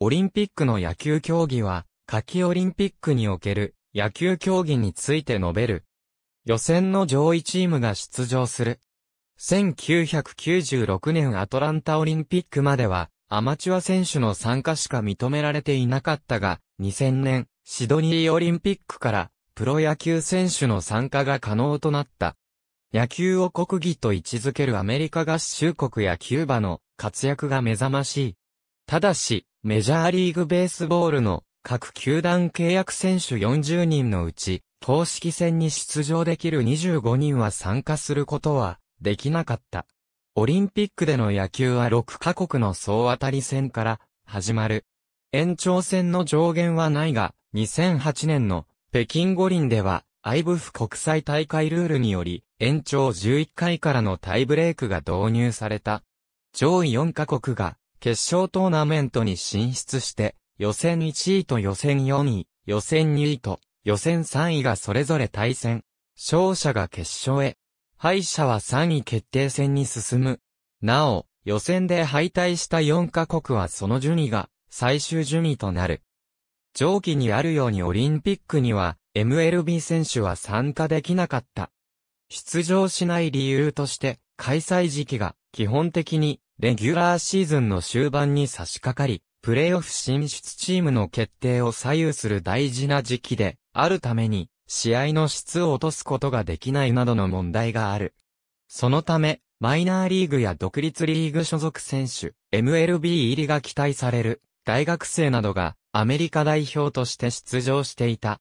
オリンピックの野球競技は、夏季オリンピックにおける野球競技について述べる。予選の上位チームが出場する。1996年アトランタオリンピックまでは、アマチュア選手の参加しか認められていなかったが、2000年、シドニーオリンピックから、プロ野球選手の参加が可能となった。野球を国技と位置づけるアメリカ合衆国やキューバの活躍が目覚ましい。ただし、メジャーリーグベースボールの各球団契約選手40人のうち、公式戦に出場できる25人は参加することはできなかった。オリンピックでの野球は6カ国の総当たり戦から始まる。延長戦の上限はないが、2008年の北京五輪では、アイブフ国際大会ルールにより、延長11回からのタイブレークが導入された。上位4カ国が決勝トーナメントに進出して、予選1位と予選4位、予選2位と予選3位がそれぞれ対戦。勝者が決勝へ。敗者は3位決定戦に進む。なお、予選で敗退した4カ国はその順位が最終順位となる。上記にあるようにオリンピックには MLB 選手は参加できなかった。出場しない理由として開催時期が基本的にレギュラーシーズンの終盤に差し掛かり、プレイオフ進出チームの決定を左右する大事な時期で、あるために、試合の質を落とすことができないなどの問題がある。そのため、マイナーリーグや独立リーグ所属選手、MLB 入りが期待される、大学生などが、アメリカ代表として出場していた。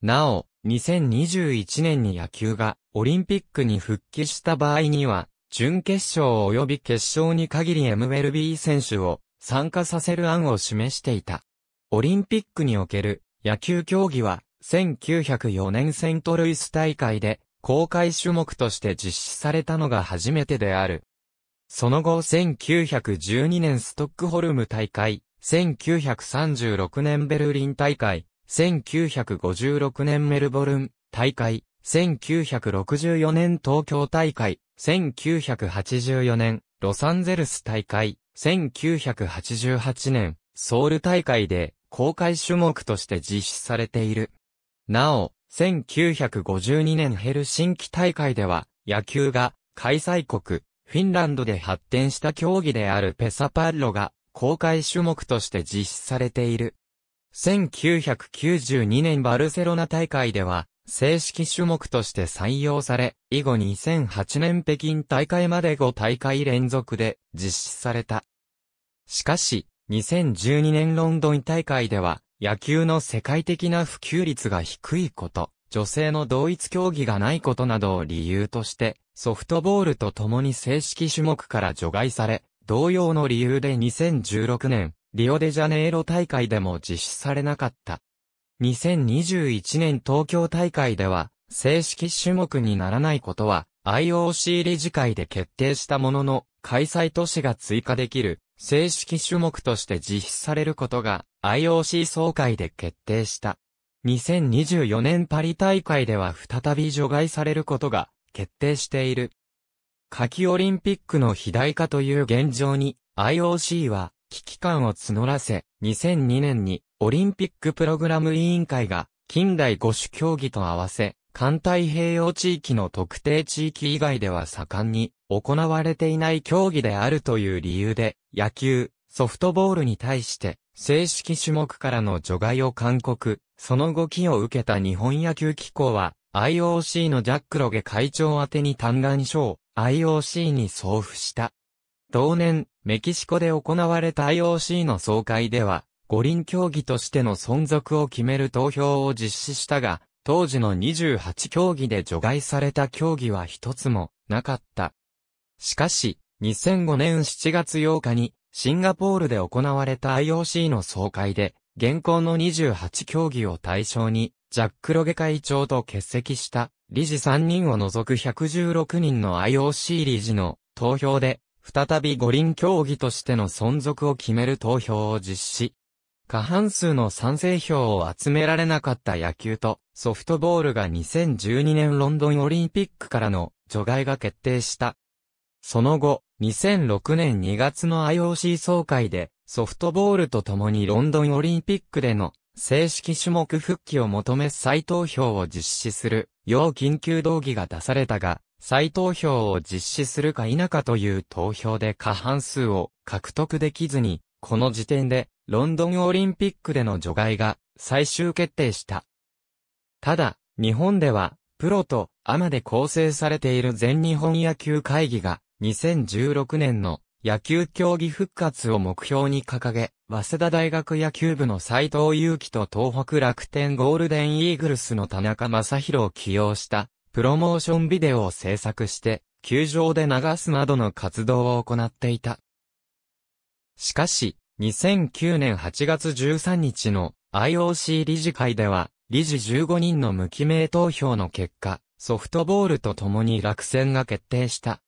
なお、2021年に野球がオリンピックに復帰した場合には、準決勝及び決勝に限り MLB 選手を参加させる案を示していた。オリンピックにおける野球競技は1904年セントルイス大会で公開種目として実施されたのが初めてである。その後1912年ストックホルム大会、1936年ベルリン大会、1956年メルボルン大会、1964年東京大会、1984年ロサンゼルス大会、1988年、ソウル大会で公開種目として実施されている。なお、1952年ヘルシンキ大会では、野球が開催国、フィンランドで発展した競技であるペサパッロが公開種目として実施されている。1992年バルセロナ大会では、正式種目として採用され、以後2008年北京大会まで5大会連続で実施された。しかし、2012年ロンドン大会では、野球の世界的な普及率が低いこと、女性の同一競技がないことなどを理由として、ソフトボールと共に正式種目から除外され、同様の理由で2016年、リオデジャネイロ大会でも実施されなかった。2021年東京大会では、正式種目にならないことは、IOC 理事会で決定したものの、開催都市が追加できる、正式種目として実施されることが、IOC 総会で決定した。2024年パリ大会では再び除外されることが決定している。夏季オリンピックの肥大化という現状に IOC は危機感を募らせ、2002年にオリンピックプログラム委員会が近代五種競技と合わせ、環太平洋地域の特定地域以外では盛んに行われていない競技であるという理由で、野球、ソフトボールに対して正式種目からの除外を勧告、その動きを受けた日本野球機構は IOC のジャックロゲ会長宛に嘆願書を IOC に送付した。同年、メキシコで行われた IOC の総会では、五輪競技としての存続を決める投票を実施したが、当時の28競技で除外された競技は一つもなかった。しかし、2005年7月8日にシンガポールで行われた IOC の総会で、現行の28競技を対象に、ジャック・ロゲ会長と欠席した理事3人を除く116人の IOC 理事の投票で再び五輪競技としての存続を決める投票を実施。過半数の賛成票を集められなかった野球とソフトボールが2012年ロンドンオリンピックからの除外が決定した。その後、2006年2月の IOC 総会でソフトボールとともにロンドンオリンピックでの正式種目復帰を求め再投票を実施する要緊急動議が出されたが、再投票を実施するか否かという投票で過半数を獲得できずに、この時点でロンドンオリンピックでの除外が最終決定した。ただ、日本では、プロとアマで構成されている全日本野球会議が、2016年の野球競技復活を目標に掲げ、早稲田大学野球部の斎藤祐樹と東北楽天ゴールデンイーグルスの田中正宏を起用したプロモーションビデオを制作して、球場で流すなどの活動を行っていた。しかし、2009年8月13日の IOC 理事会では、理事15人の無記名投票の結果、ソフトボールと共に落選が決定した。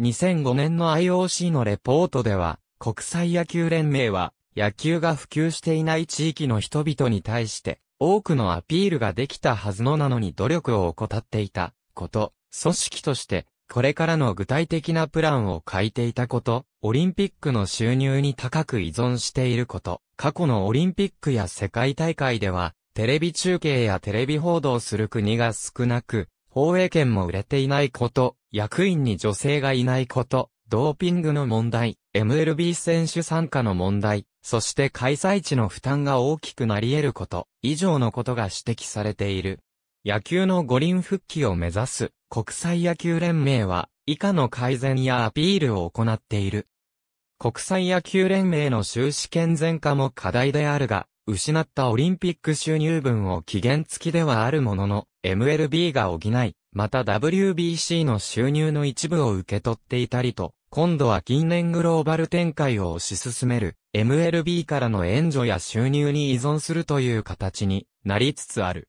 2005年の IOC のレポートでは、国際野球連盟は、野球が普及していない地域の人々に対して、多くのアピールができたはずのなのに努力を怠っていたこと、組織として、これからの具体的なプランを書いていたこと、オリンピックの収入に高く依存していること、過去のオリンピックや世界大会では、テレビ中継やテレビ報道する国が少なく、放映権も売れていないこと、役員に女性がいないこと、ドーピングの問題、MLB 選手参加の問題、そして開催地の負担が大きくなり得ること、以上のことが指摘されている。野球の五輪復帰を目指す国際野球連盟は以下の改善やアピールを行っている。国際野球連盟の収支健全化も課題であるが、失ったオリンピック収入分を期限付きではあるものの、MLB が補い、また WBC の収入の一部を受け取っていたりと、今度は近年グローバル展開を推し進める MLB からの援助や収入に依存するという形になりつつある。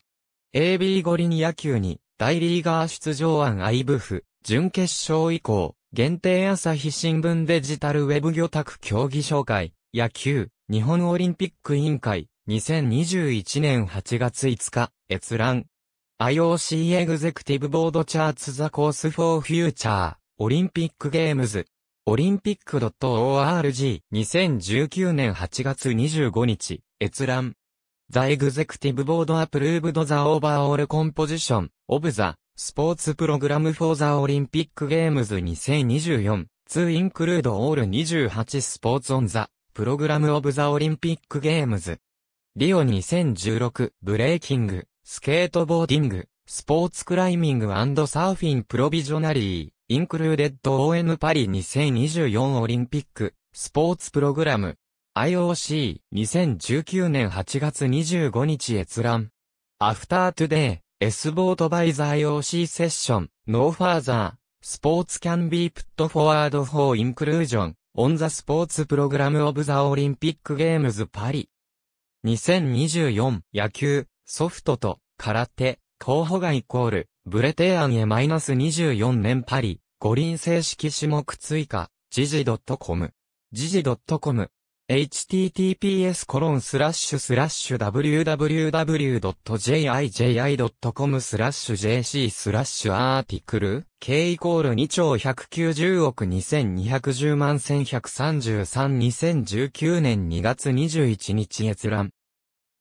AB 五輪野球に大リーガー出場案アイブフ、準決勝以降、限定朝日新聞デジタルウェブ魚拓競技紹介、野球、日本オリンピック委員会、2021年8月5日、閲覧。IOC エグゼクティブボードチャーツザコースフォーフューチャー、オリンピックゲームズ。オリンピック .org、2019年8月25日、閲覧。The Executive Board approved the overall composition of the Sports Program for the Olympic Games 2024 to include all 28 sports on the program of the Olympic Games。Rio 2016、breaking、skateboarding、sports climbing surfing provisionally、included on Paris 2024 Olympic、sports program、IOC、2019年8月25日閲覧。アフタートゥデイ、S ボートバイザー IOC セッション、ノーファーザー、スポーツキャンビープットフォワードフォーインクルージョン、オンザスポーツプログラムオブザオリンピックゲームズパリ。2024、野球、ソフトと、空手、候補外イコール、ブレテーアンへマイナス24年パリ、五輪正式種目追加、時事 .com。時事 .com https コロンスラッシュスラッシュ www.jiji.com スラッシュ jc スラッシュアーティクル k イコール2兆190億2210万1133 2019年2月21日閲覧。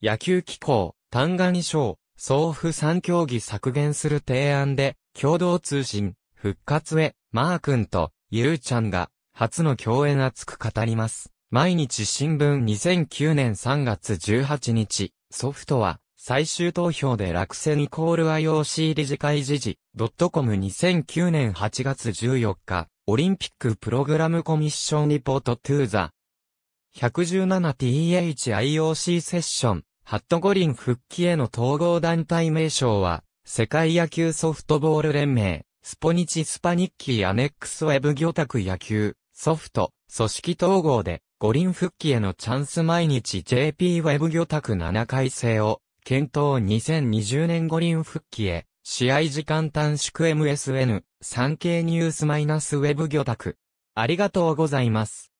野球機構、単眼賞、送付3競技削減する提案で、共同通信、復活へ、マー君と、ゆうちゃんが、初の共演熱く語ります。毎日新聞2009年3月18日、ソフトは、最終投票で落選イコール IOC 理事会時事、.com2009 年8月14日、オリンピックプログラムコミッションリポートトゥーザ。117THIOC セッション、ハット五輪復帰への統合団体名称は、世界野球ソフトボール連盟、スポニチスパニッキーアネックスウェブ魚拓野球、ソフト、組織統合で、五輪復帰へのチャンス毎日 JP ウェブ魚拓7回生を、検討2020年五輪復帰へ、試合時間短縮 MSN、産経ニュースマイナスウェブ魚拓。ありがとうございます。